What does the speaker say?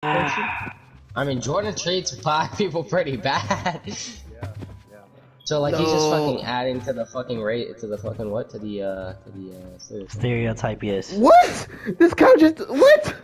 I mean, Jordan treats black people pretty bad. So like he's just fucking adding to the fucking rate to the fucking what to the uh to the uh. Stereotype, yes. What? This guy just what?